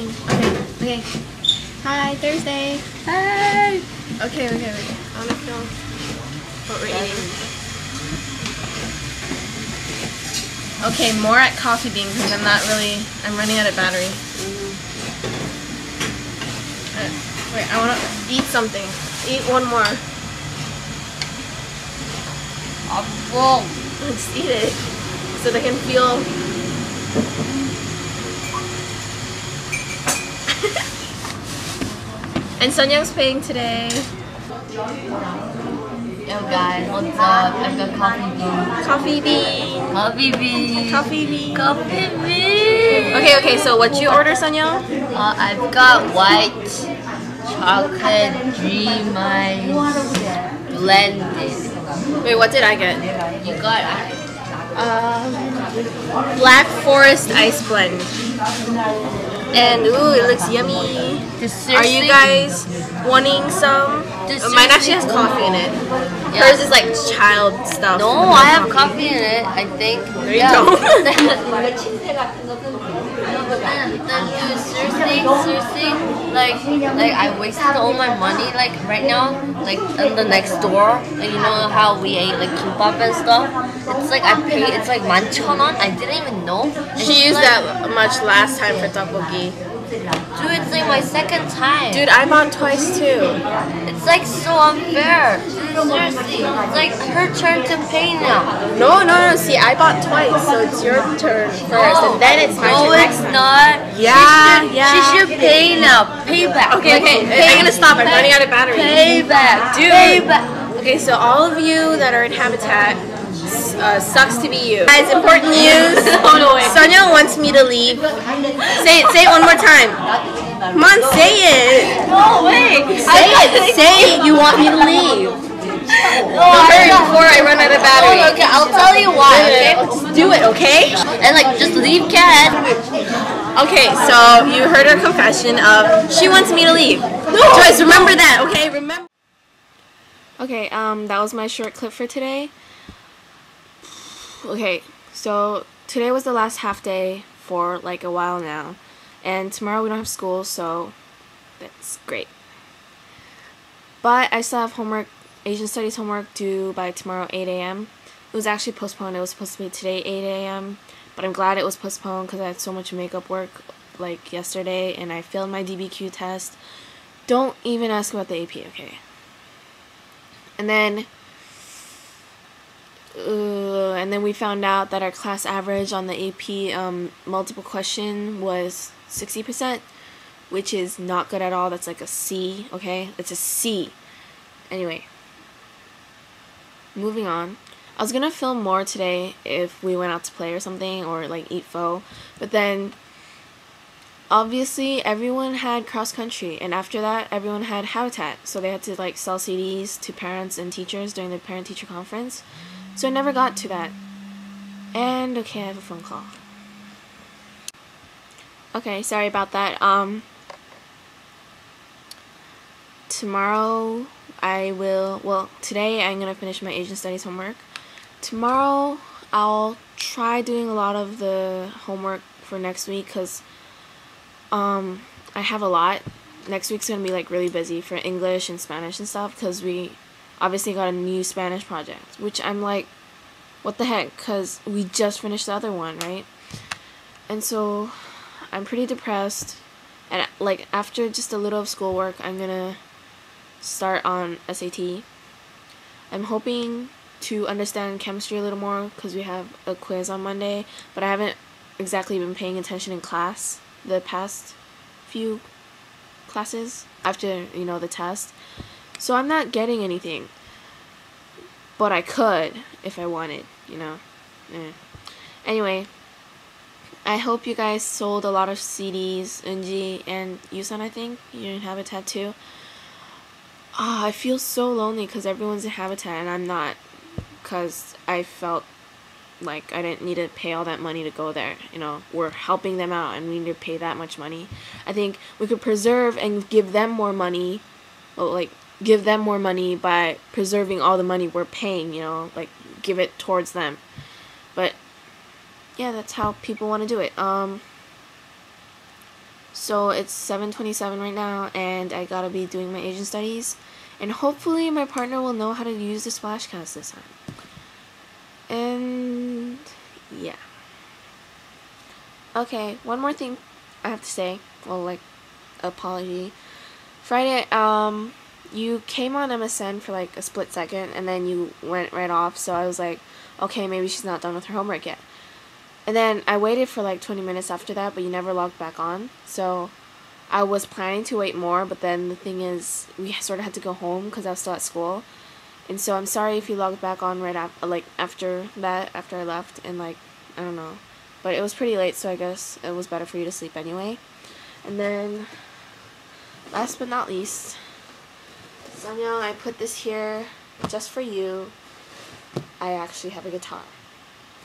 talking. Okay, okay. Hi, Thursday. Hey! Okay, okay, okay. I wanna film what we're eating. Okay, more at Coffee Bean because I'm not really, I'm running out of battery. Uh, wait, I wanna eat something. Eat one more. I'm full. Let's eat it so they can feel. And Sun Young's paying today. Yo guys, what's up? I've got coffee bean. Coffee Bean. Coffee bean. Coffee Bean. Coffee bean. Okay, okay. So what you order, Sun Uh, I've got white chocolate dream ice blended. Wait, what did I get? You got Um, Black Forest Ice Blend. And ooh, it looks yummy. Are you guys wanting some? Mine actually has coffee in it. Yeah. Hers is like child stuff. No, I have coffee in it. I think. There you Dude, seriously, seriously, like, like I wasted all my money, like right now, like in the next door, and you know how we ate like kimbap and stuff. It's like I paid, it's like manchonon. I didn't even know. And She used like, that much last time for tteokbokki. Dude, it's like my second time. Dude, I bought twice too. it's like so unfair. Seriously, it's like her turn to pay now. No, no, no. See, I bought twice, so it's your turn first, and then it's my no, turn. it's not. Yeah, she should, yeah. She should pay now. Payback. Okay, Like, okay. pay- I'm gonna stop. I'm running out of battery. Payback. Dude. Payback. Okay, so all of you that are in Habitat, uh, sucks to be you. Guys, important news. Sonia wants me to leave. Say it. Say it one more time. Come on, say it. No, wait. Say it. Say you want me to leave. No, Hurry I before I run out of battery. Okay, I'll tell you why, okay? Let's do it, okay? And like, just leave Cat. Okay, so you heard her confession of she wants me to leave. No, Joyce, remember that, okay? Remember. Okay, um, that was my short clip for today. Okay, so today was the last half day for like a while now, and tomorrow we don't have school, so that's great. But I still have homework, Asian Studies homework due by tomorrow 8 a.m. It was actually postponed. It was supposed to be today 8 a.m. But I'm glad it was postponed because I had so much makeup work like yesterday and I failed my DBQ test. Don't even ask about the AP, okay? And then and then we found out that our class average on the AP um, multiple question was 60%, which is not good at all. That's like a C, okay? It's a C. Anyway, moving on. I was gonna film more today if we went out to play or something or like eat pho, but then obviously everyone had cross country and after that everyone had habitat so they had to like sell CDs to parents and teachers during the parent teacher conference so I never got to that. And okay I have a phone call. Okay sorry about that. Um tomorrow I will well today I'm gonna finish my Asian studies homework. Tomorrow I'll try doing a lot of the homework for next week because um, I have a lot. Next week's gonna be like really busy for English and Spanish and stuff because we obviously got a new Spanish project, which I'm like, what the heck? Because we just finished the other one, right? And so I'm pretty depressed. And like after just a little of schoolwork, I'm gonna start on SAT. I'm hoping to understand chemistry a little more because we have a quiz on Monday, but I haven't exactly been paying attention in class the past few classes after, you know, the test. So I'm not getting anything. But I could if I wanted, you know. Eh. Anyway, I hope you guys sold a lot of CDs, Unji and Yusan, I think. You're in Habitat too. Ah, I feel so lonely because everyone's in Habitat and I'm not. Because I felt like I didn't need to pay all that money to go there. You know, we're helping them out and we need to pay that much money. I think we could preserve and give them more money, like give them more money by preserving all the money we're paying. You know, like give it towards them. But yeah, that's how people want to do it. Um. So it's 7:27 right now, and I gotta be doing my Asian studies, and hopefully my partner will know how to use the Splashcast this time. And yeah. Okay, one more thing I have to say. Well, like, apology. Friday, um, you came on MSN for like a split second, and then you went right off. So I was like, okay, maybe she's not done with her homework yet. And then I waited for like 20 minutes after that, but you never logged back on. So I was planning to wait more, but then the thing is, we sort of had to go home because I was still at school. And so I'm sorry if you logged back on right after, like after that, after I left, and like I don't know, but it was pretty late, so I guess it was better for you to sleep anyway. And then, last but not least, Sonia, I put this here just for you. I actually have a guitar.